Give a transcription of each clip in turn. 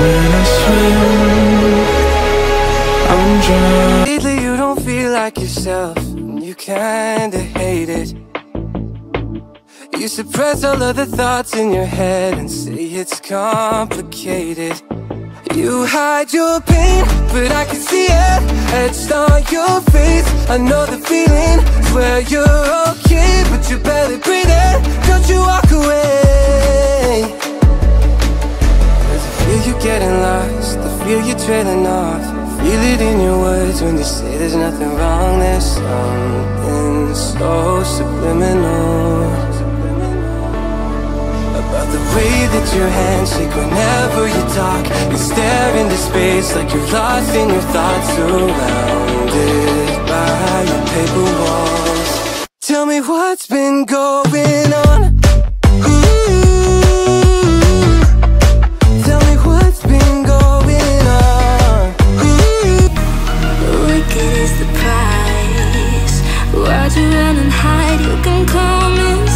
when I swim. I'm drowning. Lately, you don't feel like yourself, and you kinda hate it. You suppress all of the thoughts in your head and say it's complicated. You hide your pain, but I can see it etched on your face. I know the feeling, swear you're okay, but you barely breathe it. Don't you walk away? I getting lost, I feel you trailing off. Feel it in your words when you say there's nothing wrong. There's something so subliminal. About the way that your hands shake whenever you talk You stare into space like you're lost in your thoughts Surrounded by your paper walls Tell me what's been going on is the price. Why'd you run and hide? You can come inside.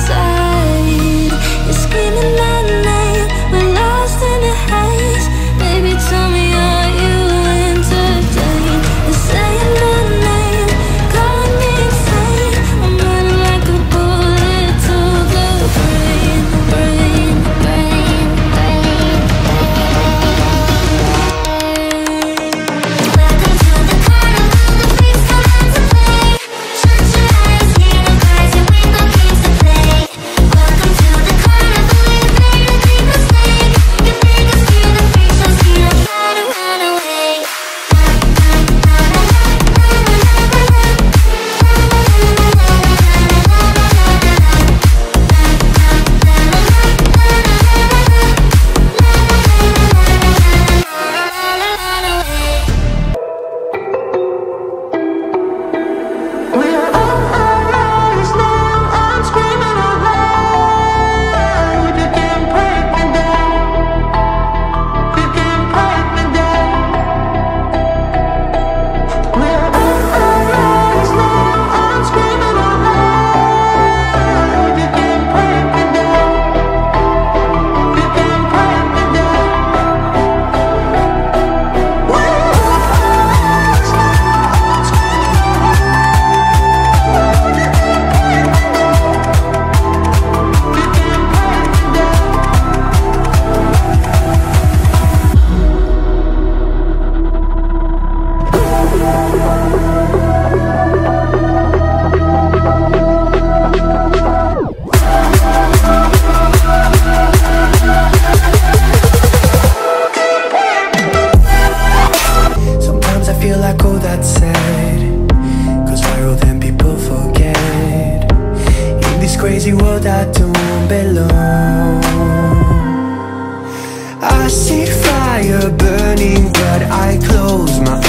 Crazy world I don't belong. I see fire burning but I close my